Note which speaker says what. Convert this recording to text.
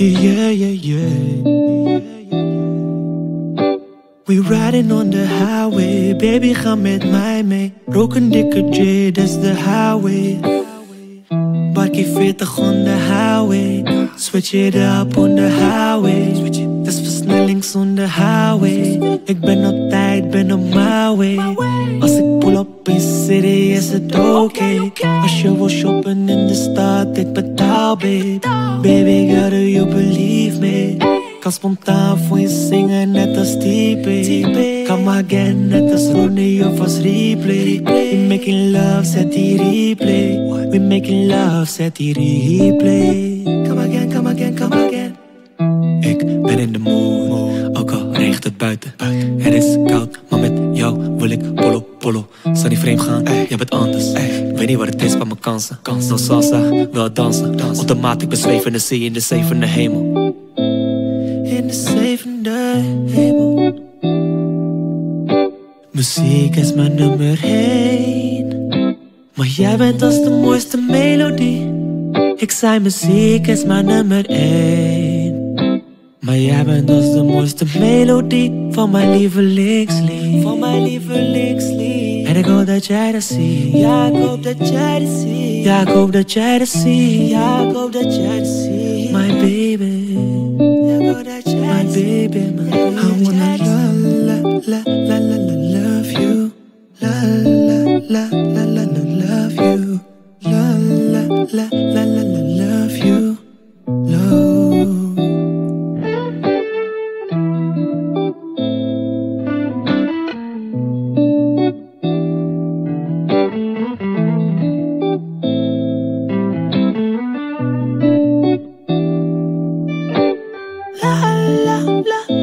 Speaker 1: Yeah, yeah, yeah. We riding on the highway, baby, ga met mij mee. Broken dikke J, dat the highway. Barkie 40 on the highway. Switch it up on the highway. Dat is versnellings on the highway. Ik ben op tijd, ben op my way. Als ik pull up in city, is het oké. Als je wil shoppen in de stad, ik betaal babe. Baby girl, do you believe me? Kan spontaan voor je zingen, net als type. Come again, net als Rooney of als replay. We making love, zet die replay. We making love, zet die replay. Come again, come again, come again. Ik ben in de mood, ook al regent het buiten. Het is koud, maar met jou wil ik polo, polo. Zou niet vreemd gaan, jij bent anders. Weet niet wat het is, maar mijn kansen. No salsa, wel dansen. Automatisch ik bezweef in de zee, in de zevende hemel. In de zevende hemel. Muziek is mijn nummer één. Maar jij bent als de mooiste melodie. Ik zei muziek is mijn nummer één. Maar jij bent als de mooiste melodie van mijn lievelingslied. Van mijn lievelingslied. En ik hoop dat jij dat ziet. Ja, ik hoop dat jij dat ziet. Ja, ik hoop dat jij dat ziet. Ja, ik hoop dat jij dat ziet. My baby. Ja, ik hoop dat jij My baby, my baby. I wanna la la la la la la love you. La la la la la la love you. La la la love.